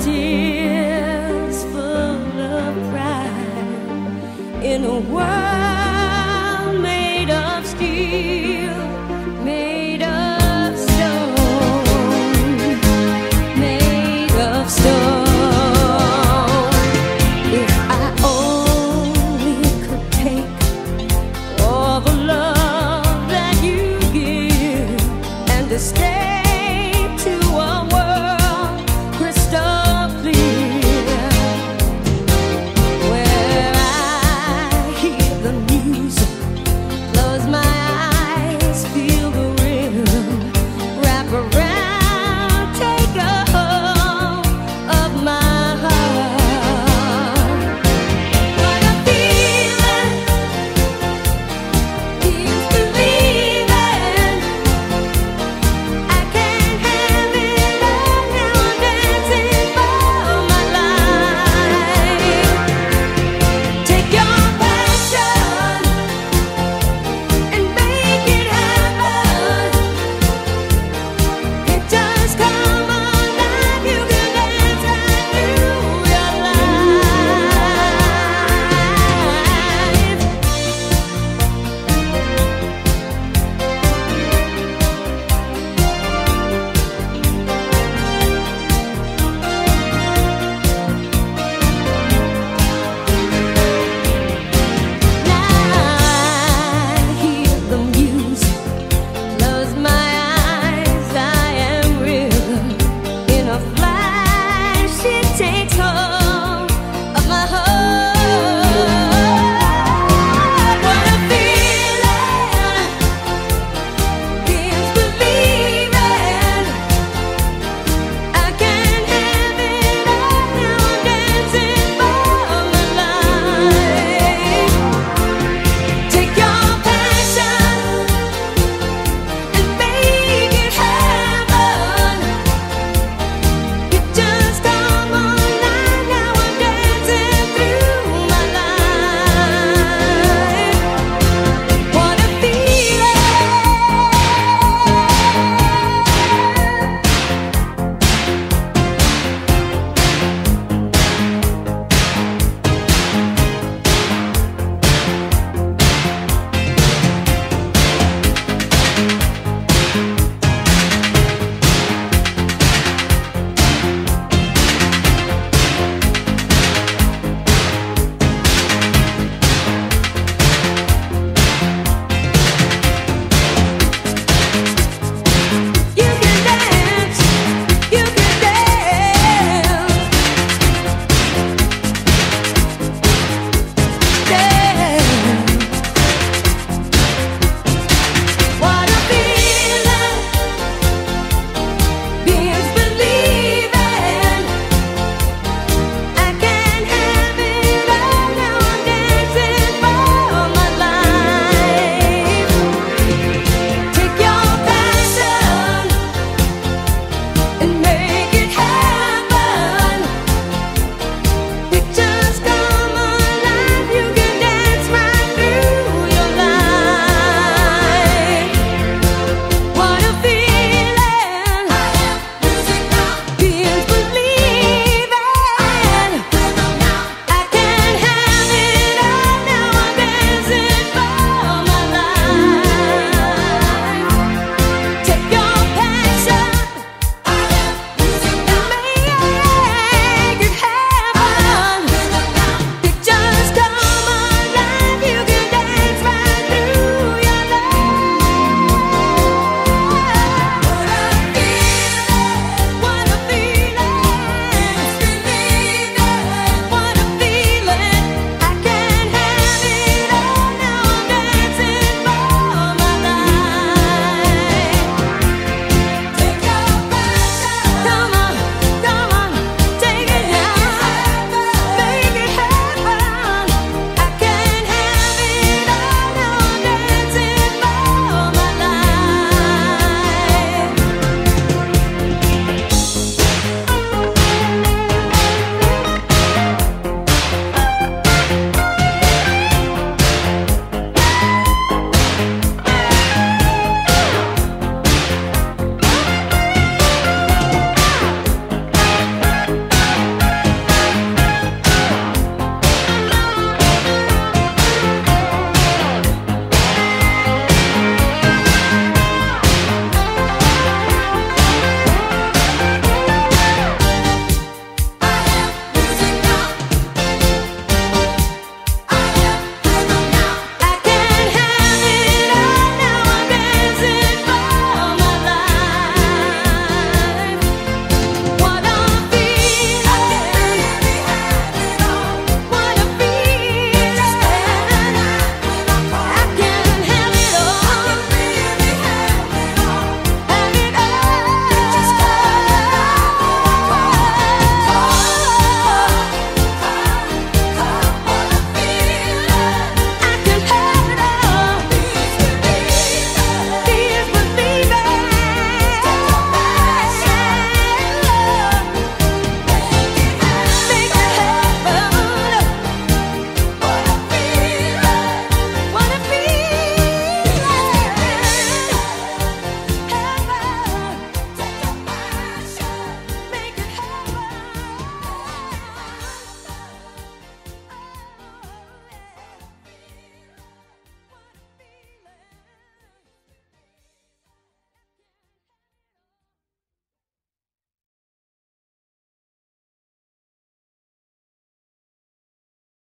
tears full of pride in a world made of steel, made of stone, made of stone. If I only could take all the love that you give and stay. take